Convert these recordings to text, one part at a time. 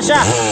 하.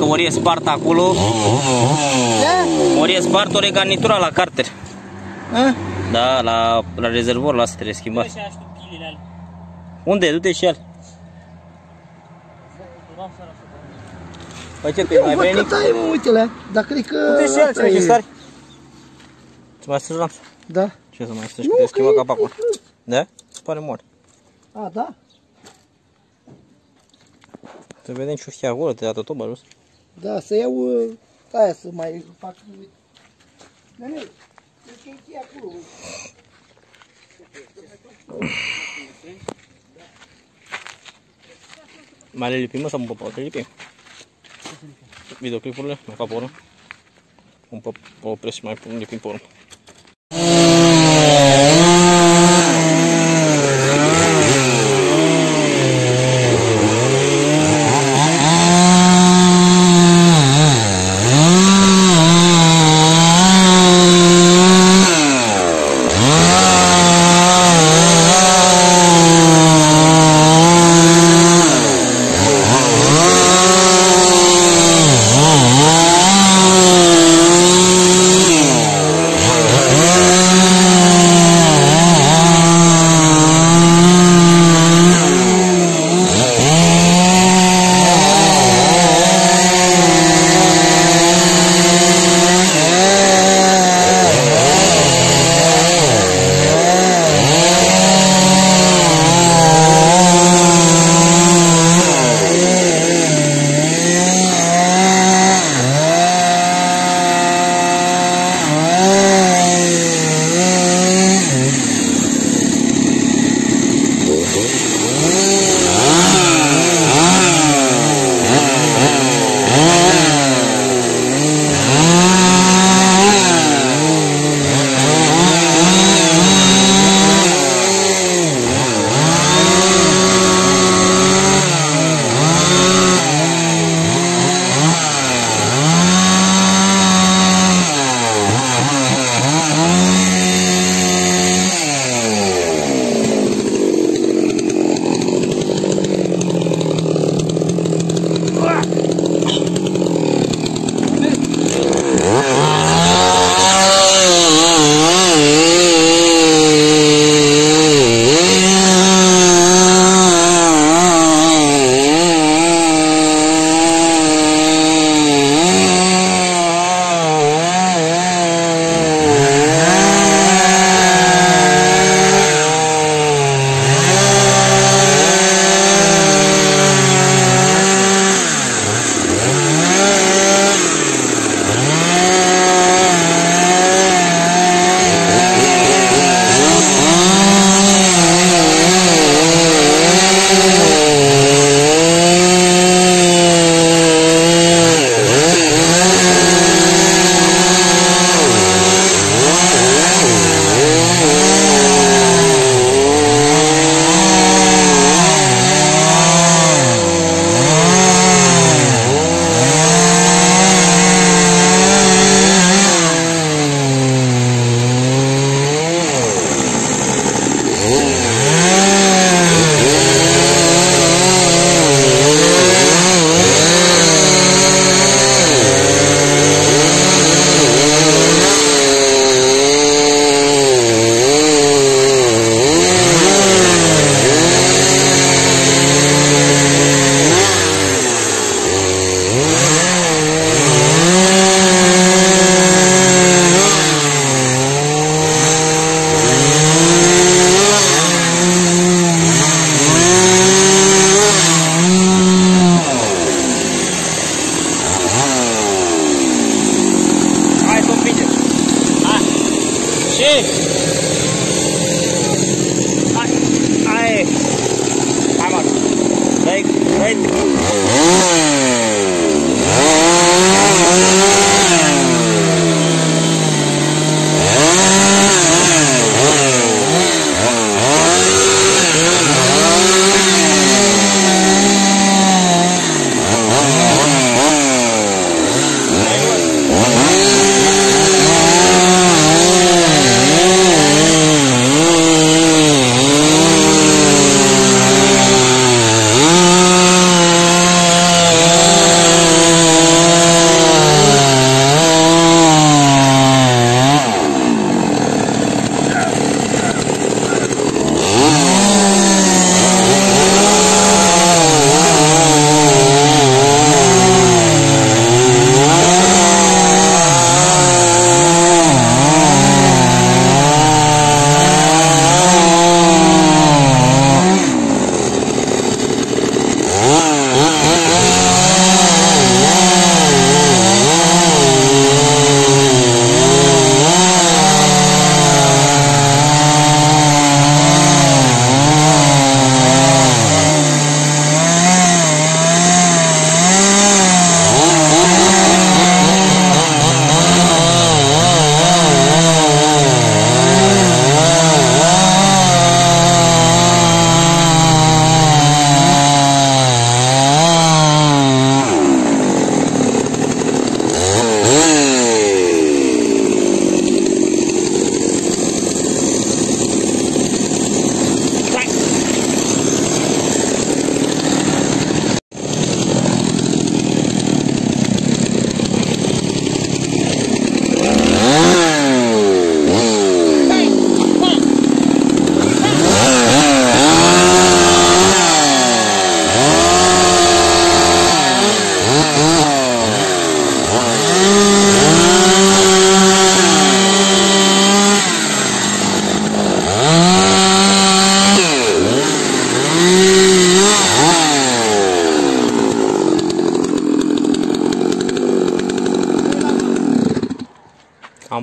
Că ori e spart acolo, ori e spart, ori e garnitura la carter. A? Da, la, la rezervor, la asta trebuie schimbat. Unde? Du-te și el. Păi ce, tu mai Văd că veni? tai, mă, uite-le. Dar cred că... Du-te și el, asta ce e. stari? Ce mai strângi lanțul? Da. Ce să mai strângi? Nu, Trebuie că schimbat e- capacul. Da? Se pare mort. A, da? Să vedem ce fie acolo, te dată tot bărus. Da, să iau uh, aia să mai fac... Nene, cred că e cheia acolo. uite. Mai le lipim, mă, sau un păpău? Le lipim. Videoclipurile, mai fac pe urmă. Un păp, opresc și mai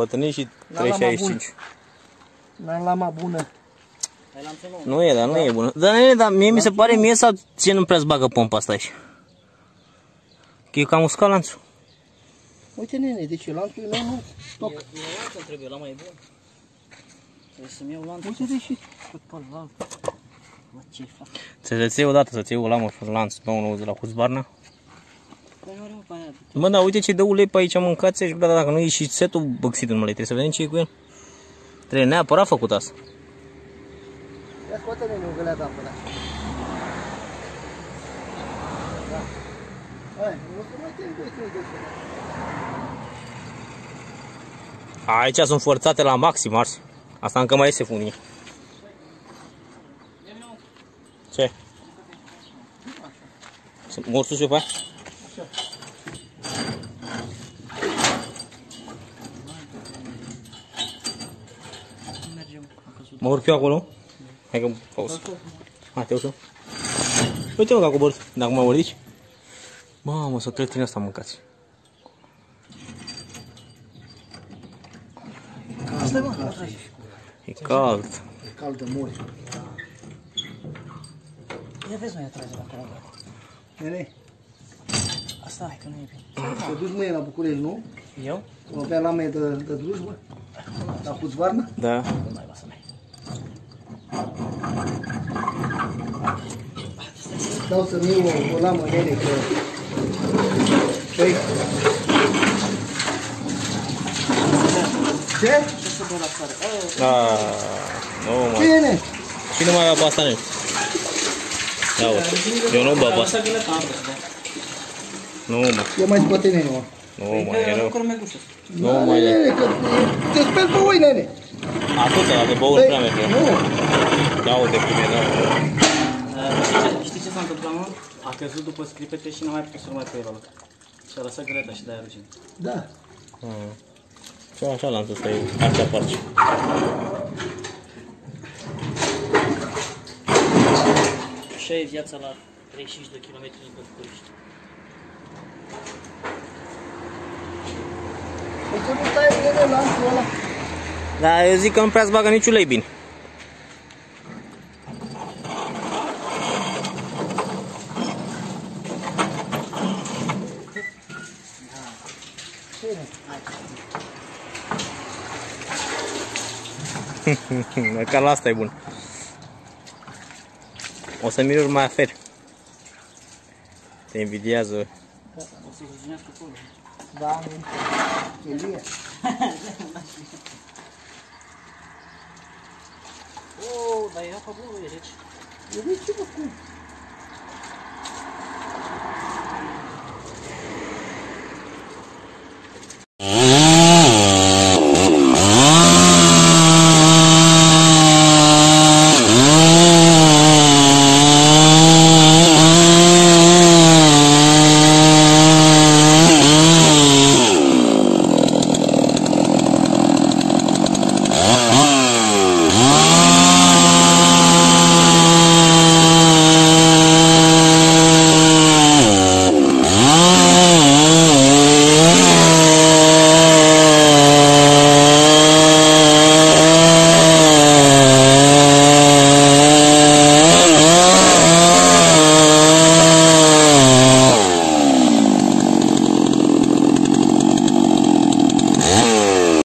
Am bătrânit și La lama 365. N-am lama bună. Nu e, dar nu e bună. Dar, nene, dar mie mi se pare mie sau ție nu prea bagă pompa asta aici? Că e cam uscat lanțul. Uite, nene, deci lanțul meu nu toc. lanțul trebuie, la mai bun. Trebuie să-mi iau lanțul. Uite, deși. Cât pe lanț. Mă, ce fac? Să-ți iei odată, să-ți iei o lamă și un lanț nouă de la Husbarna. Mă, dar uite ce dă ulei pe aici mâncați și bă, dacă nu e și setul băxit în ulei, trebuie să vedem ce e cu el. Trebuie neapărat făcut asta. Ia scoate, nene, o gălea de apă, da. Da. Hai, o să mai tem 2 3 de Aici sunt forțate la maxim ars. Asta încă mai iese funie. Ce? Sunt mor sus eu pe aia? Mă urc eu acolo? Hai că pauză. Hai, te ușor. Uite mă că a coborât. Dacă mă ridici. Mamă, să trec din asta mâncați. Asta mă, E cald. E caldă, mori. Ia vezi mai atrage de acolo. Nene, Asta hai că nu e bine. te duci mâine la București, nu? Eu? O avea lame de, de drujbă? La Huzvarna? Da. Nu mai va să mai. Dau să-mi iau o, o lamă, nene, că... Păi... Ce? Ce să dă la soare? Oh, Da. Nu, Ce mă. e, nene? Cine mai ia pe asta, ne? Ia uite. Eu nu bă pe asta. Asta bine că am vrut să dau. Nu, mă. Eu mai scoate, nene, mă. Nu, mă, e Păi, rău. Încă nu mai gustesc. Nu, Da, mai e. nene, că te speli pe oi, nene. Atât, dar de băut Păi, prea merge. nu. Ia uite cum e, da. Știi ce- Știi ce s-a întâmplat, mă? A căzut după scripete și n-a mai putut să-l mai pe el ăla. Și a lăsat greta și de-aia rugină. Da. Mm. Și așa l-am zis, e partea parce. Așa e viața la 35 de km după București. De ce nu stai, nene, lanțul ăla? Dar eu zic că nu prea-ți bagă nici ulei bine. Măcar la asta e bun. O să miruri mai afer. Te invidiază. O să ruginească acolo. Da, nu. Chelie. Oh, dar e apa bună, e rece. Eu zic ce mă cum?